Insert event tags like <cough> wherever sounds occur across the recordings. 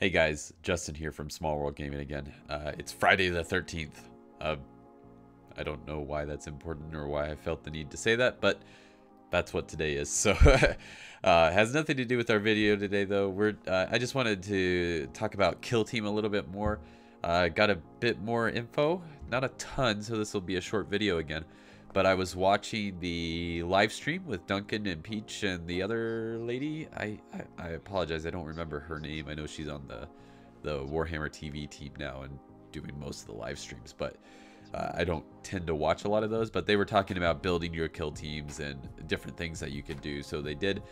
Hey guys, Justin here from Small World Gaming again. Uh, it's Friday the 13th. Uh, I don't know why that's important or why I felt the need to say that, but that's what today is. <laughs> So, uh, has nothing to do with our video today, though. We're uh, I just wanted to talk about Kill Team a little bit more. Uh, got a bit more info, not a ton, so this will be a short video again. But I was watching the live stream with Duncan and Peach and the other lady. I, I, I apologize, I don't remember her name. I know she's on the the Warhammer TV team now and doing most of the live streams, but uh, I don't tend to watch a lot of those. But they were talking about building your kill teams and different things that you could do. So they did,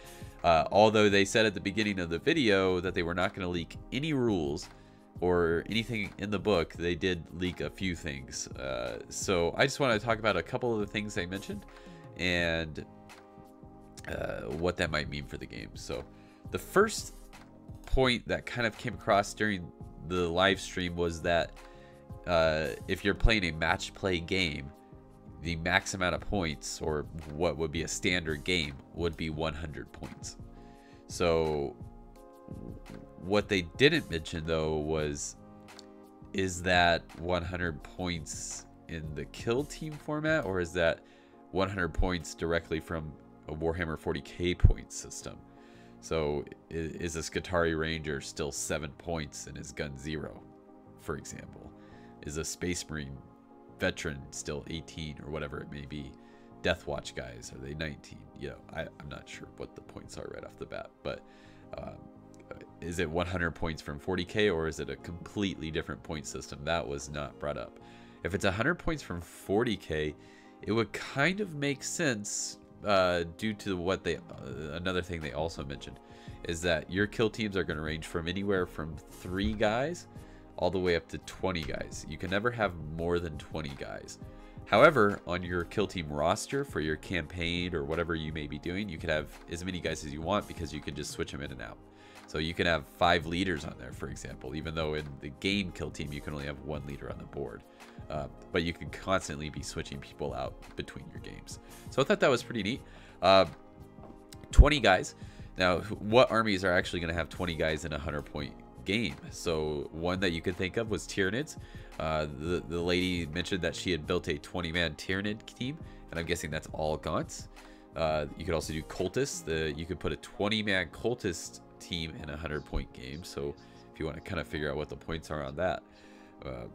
uh, although they said at the beginning of the video that they were not going to leak any rules or anything in the book, they did leak a few things. Uh, so I just want to talk about a couple of the things they mentioned and uh, what that might mean for the game. So the first point that kind of came across during the live stream was that uh, if you're playing a match play game, the max amount of points, or what would be a standard game, would be 100 points. So what they didn't mention though was is that 100 points in the kill team format or is that 100 points directly from a Warhammer 40k point system? So is a Skitarii Ranger still 7 points and his gun 0, for example? Is a Space Marine veteran still 18 or whatever it may be? Death Watch guys, are they 19? You know, I, I'm not sure what the points are right off the bat, but um, is it 100 points from 40k or is it a completely different point system? That was not brought up. If it's 100 points from 40k, it would kind of make sense uh, due to what they. Uh, another thing they also mentioned is that your kill teams are going to range from anywhere from three guys all the way up to 20 guys. You can never have more than 20 guys. However, on your kill team roster for your campaign or whatever you may be doing, you could have as many guys as you want because you can just switch them in and out. So you can have five leaders on there, for example, even though in the game kill team you can only have one leader on the board. Uh, but you can constantly be switching people out between your games. So I thought that was pretty neat. Uh, 20 guys. Now, what armies are actually going to have 20 guys in a 100 point game? So one that you could think of was Tyranids. Uh, the, the lady mentioned that she had built a 20 man Tyranid team, and I'm guessing that's all Gaunts. Uh, you could also do cultists. The you could put a 20 man cultist team in a 100 point game. So if you want to kind of figure out what the points are on that. Uh,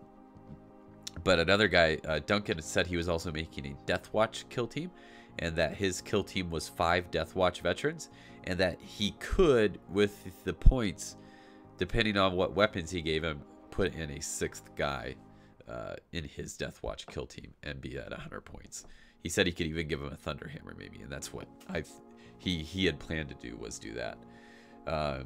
but another guy, uh, Duncan, said he was also making a Death Watch kill team and that his kill team was five Death Watch veterans and that he could, with the points, depending on what weapons he gave him, put in a sixth guy uh, in his Death Watch kill team and be at 100 points. He said he could even give him a Thunderhammer maybe, and that's what I he he had planned to do was do that. Uh,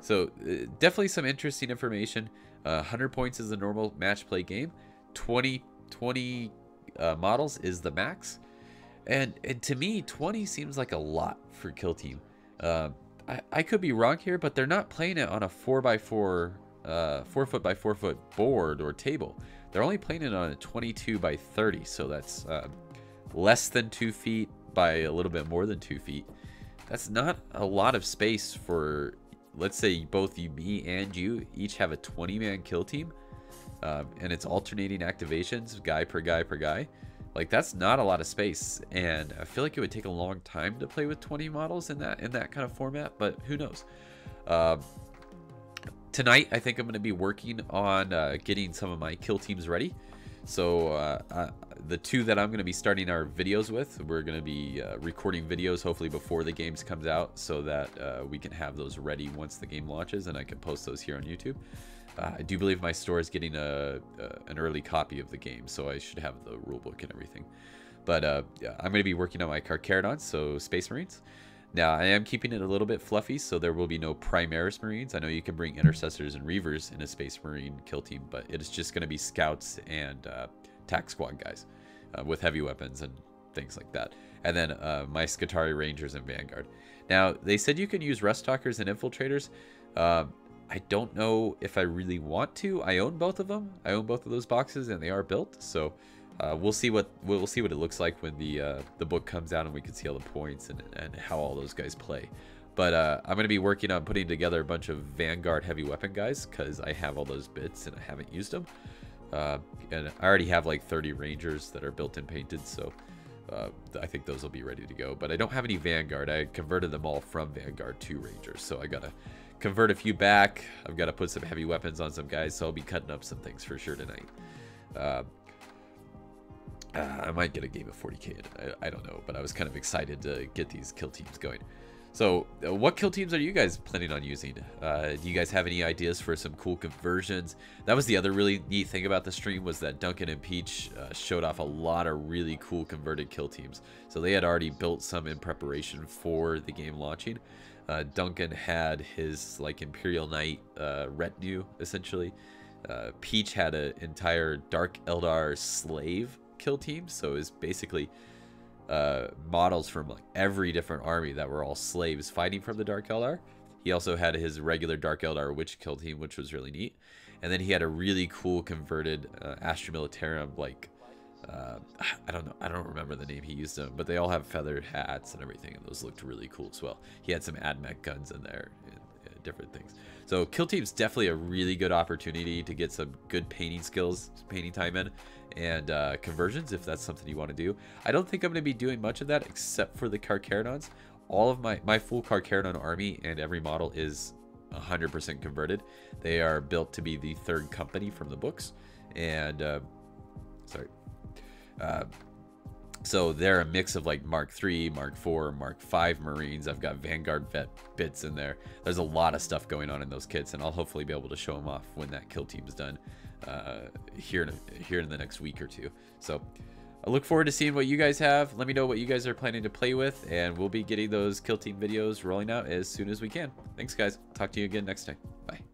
so uh, definitely some interesting information. Uh, 100 points is a normal match play game. 20 20 uh, models is the max. And, and to me, 20 seems like a lot for Kill Team. Uh, I, I could be wrong here, but they're not playing it on a 4x4, uh, 4 foot by 4 foot board or table. They're only playing it on a 22 by 30, so that's uh, less than 2 feet by a little bit more than 2 feet that's not a lot of space for let's say both you me and you each have a 20 man kill team um, and it's alternating activations guy per guy per guy. Like that's not a lot of space and i feel like it would take a long time to play with 20 models in that in that kind of format but who knows? Um, tonight i think i'm going to be working on uh, getting some of my kill teams ready so uh, the two that I'm going to be starting our videos with, we're going to be uh, recording videos hopefully before the games comes out so that uh, we can have those ready once the game launches and I can post those here on YouTube. Uh, I do believe my store is getting a, an early copy of the game, so I should have the rulebook and everything. But uh, I'm going to be working on my Carcharodons, so Space Marines. Now, I am keeping it a little bit fluffy, so there will be no Primaris Marines. I know you can bring Intercessors and Reivers in a Space Marine kill team, but it is just going to be Scouts and uh, Tac Squad guys uh, with heavy weapons and things like that. And then uh, my Skitarii Rangers and Vanguard. Now, they said you can use Rust Stalkers and Infiltrators. Um, I don't know if I really want to. I own both of them. I own both of those boxes, and they are built. So uh, we'll see what we'll see what it looks like when the uh, the book comes out, and we can see all the points and, and how all those guys play. But uh, I'm going to be working on putting together a bunch of Vanguard heavy weapon guys because I have all those bits and I haven't used them. Uh, and I already have like 30 Rangers that are built and painted, so uh, I think those will be ready to go. But I don't have any Vanguard. I converted them all from Vanguard to Rangers, so I got to convert a few back. I've got to put some heavy weapons on some guys, so I'll be cutting up some things for sure tonight. Uh, I might get a game of 40k. I, I, don't know, but I was kind of excited to get these kill teams going. So, uh, what kill teams are you guys planning on using? Uh, do you guys have any ideas for some cool conversions? That was the other really neat thing about the stream was that Duncan and Peach uh, showed off a lot of really cool converted kill teams. So they had already built some in preparation for the game launching. Uh, Duncan had his like Imperial Knight uh, retinue essentially. Uh, Peach had an entire Dark Eldar slave kill team, so it's basically uh, models from like every different army that were all slaves fighting from the Dark Eldar. He also had his regular Dark Eldar witch kill team, which was really neat. And then he had a really cool converted uh, Astra Militarum, like uh, <sighs> I don't know, I don't remember the name he used them, but they all have feathered hats and everything, and those looked really cool as well. He had some AdMech guns in there and different things. So Kill Team's definitely a really good opportunity to get some good painting skills, painting time in, and uh, conversions if that's something you want to do. I don't think I'm going to be doing much of that except for the Carcharodons. All of my, my full Carcharodon army and every model is 100% converted. They are built to be the third company from the books. And, uh, sorry. Uh, so they're a mix of like Mark III, Mark IV, Mark V Marines. I've got Vanguard vet bits in there. There's a lot of stuff going on in those kits, and I'll hopefully be able to show them off when that kill team's done uh, here in here in the next week or two. So I look forward to seeing what you guys have. Let me know what you guys are planning to play with, and we'll be getting those kill team videos rolling out as soon as we can. Thanks, guys. Talk to you again next time. Bye.